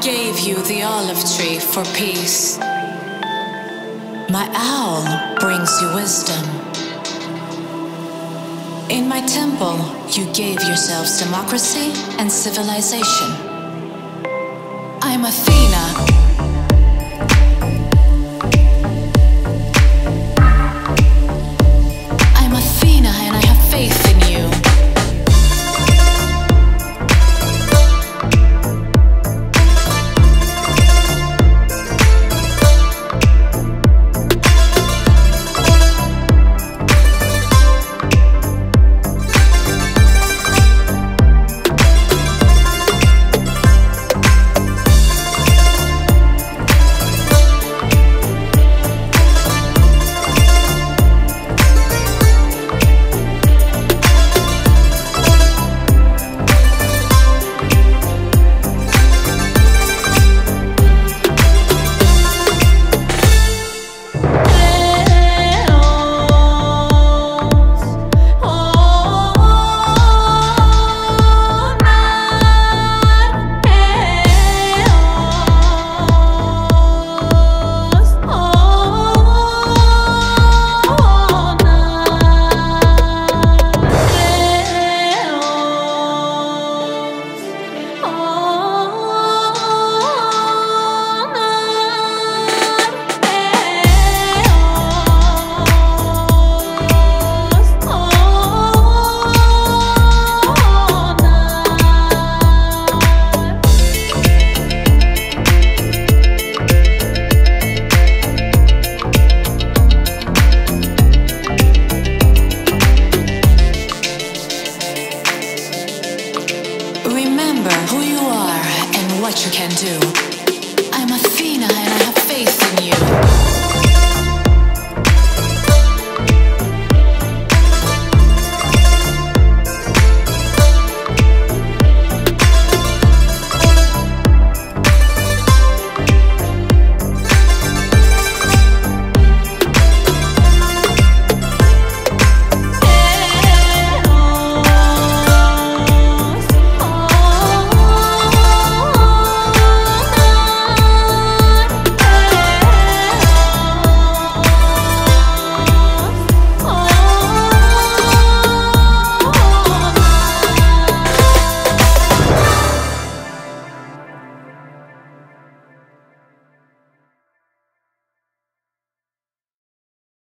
gave you the olive tree for peace. My owl brings you wisdom. In my temple, you gave yourselves democracy and civilization. I'm Athena. Remember who you are and what you can do.